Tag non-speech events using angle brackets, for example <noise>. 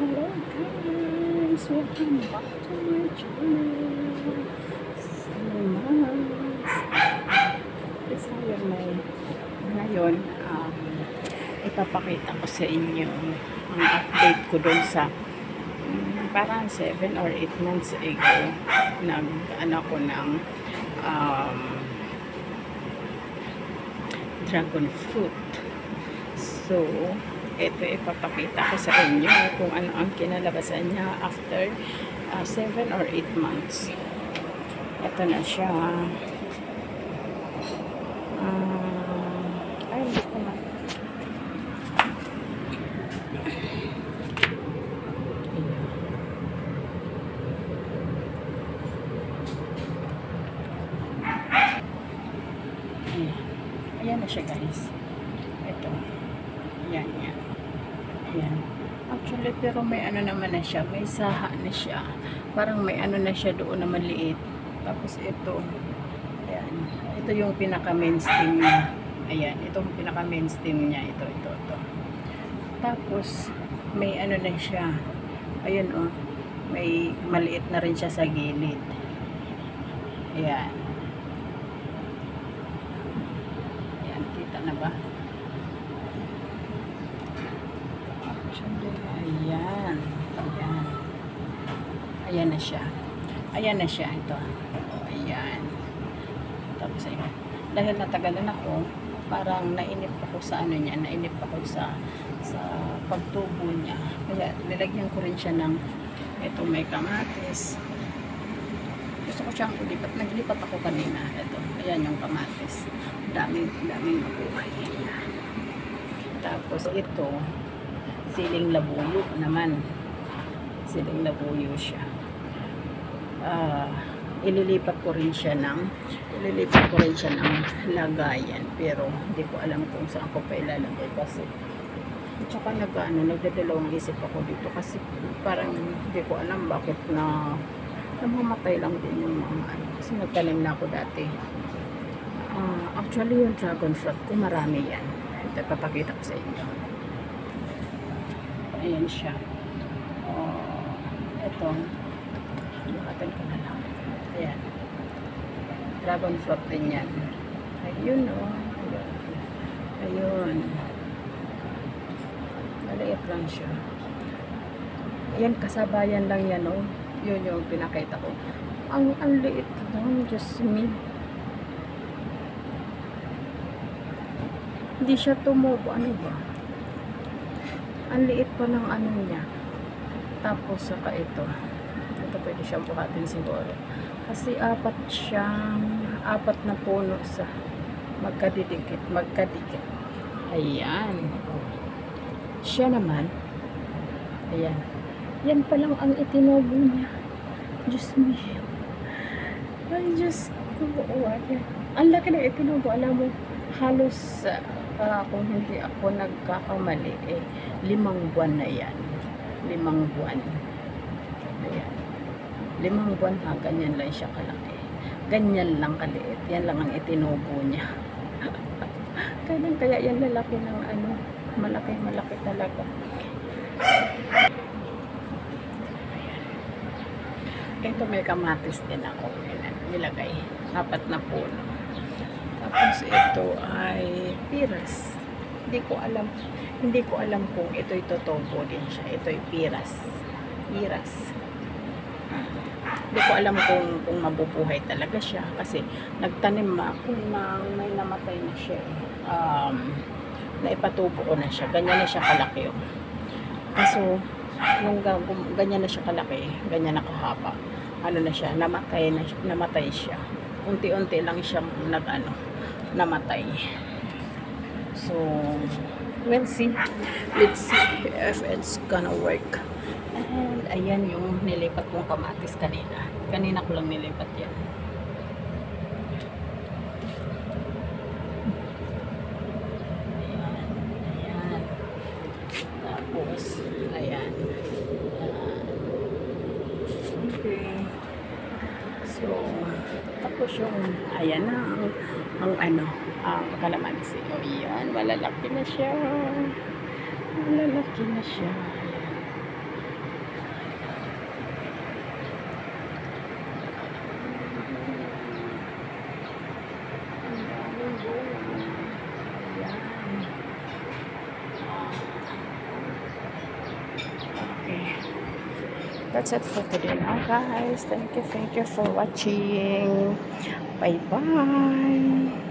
Hello guys! Welcome back to my channel. Slimas. Isa yun may ngayon um, ipapakita ko sa inyo ang update ko doon sa um, parang 7 or 8 months ago nag ano ko ng um, dragon fruit. So, ito ipapakita ko sa inyo kung ano ang kinalabasan niya after 7 or 8 months. Ito na siya. Ah, ay, hindi ko na. Ayan na siya guys. Ito. Ayan, yan. Ayan. Actually, pero may ano naman na siya. May saha na siya. Parang may ano na siya doon na maliit. Tapos ito. Ayan. Ito yung pinaka-main stem niya. Ayan. Ito yung pinaka-main stem niya. Ito, ito, ito. Tapos, may ano na siya. Ayun, oh. May maliit na rin siya sa gilid. Ayan. Ayan, kita na ba? Ayan. Ayan. Ayan na siya. Ayan na siya. Ito. O, ayan. Tapos, ayan. Dahil natagalan ako, parang nainip ako sa ano niya, nainip ako sa sa pagtubo niya. Kaya nilagyan ko rin siya ng ito may kamatis. Gusto ko siyang ulipat. Naglipat ako kanina. Ito. Ayan yung kamatis. Daming, daming mabuhay. Ayan. Tapos ito, siling labuyo naman. Siling labuyo siya. Ah, ililipat ko rin siya ng ililipat ko rin siya ng lagayan pero hindi ko alam kung saan ko pa ilalagay kasi at nag, ano, nagdadalawang isip ako dito kasi parang hindi ko alam bakit na namamatay lang din yung mga ano kasi nagtanim na ako dati Ah, actually yung dragon fruit ko marami yan ito papakita ko sa inyo ayan siya. Oh, ito bukatan ko na lang. Ayan. Dragon fruit din yan. Ayun oh. ayun. Maliit lang siya. Ayan kasabayan lang yan oh. yun yung pinakita ko. Ang, ang liit lang just me. Hindi siya tumubo. Ano ba ang liit pa ng ano niya. Tapos saka ito. Ito pwede siyang buhatin siguro. Kasi apat siyang apat na puno sa magkadidikit magkadikit. Ayan. Siya naman. Ayan. Yan pa lang ang itinobo niya. Diyos me. Ay Diyos ko. What ang laki ng itinobo alam mo halos uh, kung hindi ako nagkakamali eh. Limang buwan na yan. Limang buwan. Ayan. Limang buwan ha ganyan lang siya kalaki. Ganyan lang kaliit. Yan lang ang itinobo niya. <laughs> Kaya kaya yan lalaki ng ano malaki malaki talaga. Ito may kamatis din ako. Nilagay. Apat na puno tapos ito ay piras. Hindi ko alam hindi ko alam kung ito'y totobo din siya ito'y piras. Piras. Hindi ko alam kung, kung mabubuhay talaga siya kasi nagtanim ako ng may namatay na siya um, naipatubo ko na siya. Ganyan na siya kalaki oh. kaso nung ganyan na siya kalaki ganyan na kahaba. Ano na siya namatay na namatay siya. Unti-unti lang siyang nag ano namatay. So we'll see. Let's see if it's gonna work. And ayan yung nilipat kong kamatis kanina. Kanina ko lang nilipat yan. Ayan. Tapos ayan. Okay. So tapos yung ayan na ang, ang ano ang kalamansi o yan malalaki na siya. Malalaki na siya That's it for today now guys. Thank you, thank you for watching. Bye-bye.